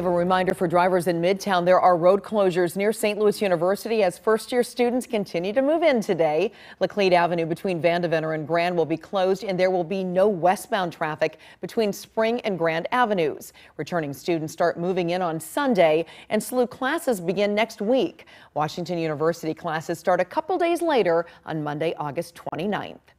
A reminder for drivers in Midtown, there are road closures near St. Louis University as first-year students continue to move in today. Laclede Avenue between Vandeventer and Grand will be closed, and there will be no westbound traffic between Spring and Grand Avenues. Returning students start moving in on Sunday, and SLU classes begin next week. Washington University classes start a couple days later on Monday, August 29th.